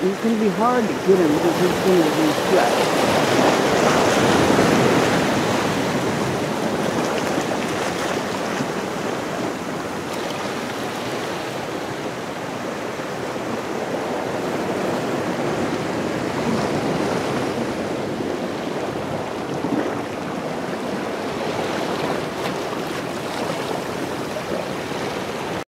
it's going to be hard to get him because he's going to be stressed.